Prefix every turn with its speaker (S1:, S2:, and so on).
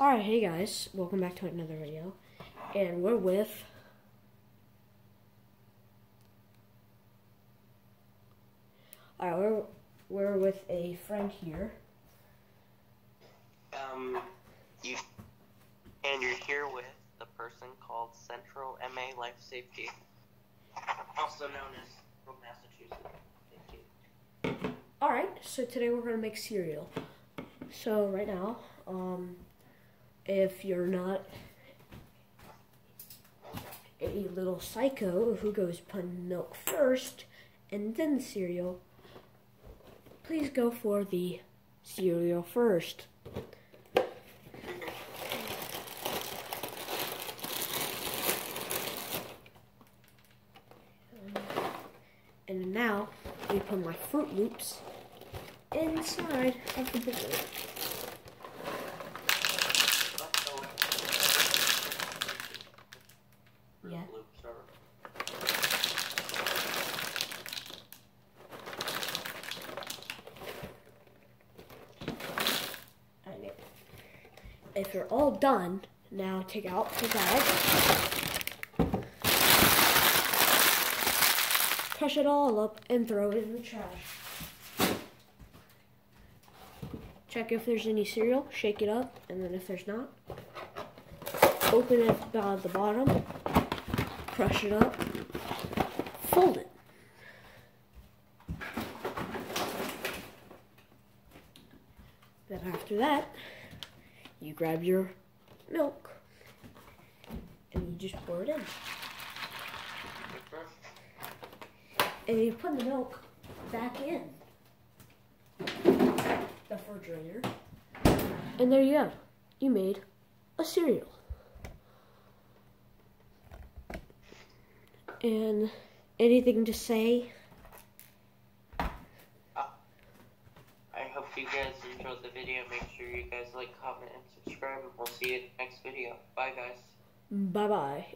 S1: Alright, hey guys, welcome back to another video. And we're with Alright, we're we're with a friend here.
S2: Um, you and you're here with the person called Central MA Life Safety, also known as from Massachusetts. Safety.
S1: Alright, so today we're gonna make cereal. So right now, um if you're not a little psycho who goes putting milk first and then cereal, please go for the cereal first. And now we put my Froot Loops inside of the bowl. Yeah.
S2: Loops are-
S1: And If you're all done, now take out the bag. Crush it all up and throw it in the trash. Check if there's any cereal, shake it up, and then if there's not, open it at the bottom, crush it up, fold it. Then after that, you grab your milk and you just pour it in. And you put the milk back in the refrigerator. And there you go. You made a cereal. And anything to say?
S2: Hope you guys enjoyed the video. Make sure you guys like, comment, and subscribe, and we'll see you in the next video. Bye, guys.
S1: Bye bye.